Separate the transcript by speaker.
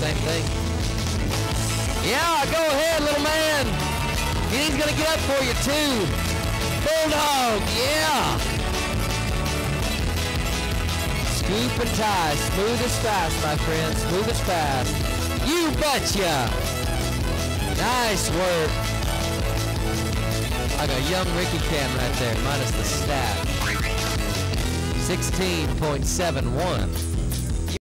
Speaker 1: same thing. Yeah, go ahead, little man. He's gonna get up for you too. Bulldog, yeah. Scoop and tie, smooth as fast, my friend, smooth as fast. You betcha. Nice work. Like a young Ricky Cam right there, minus the staff. 16.71.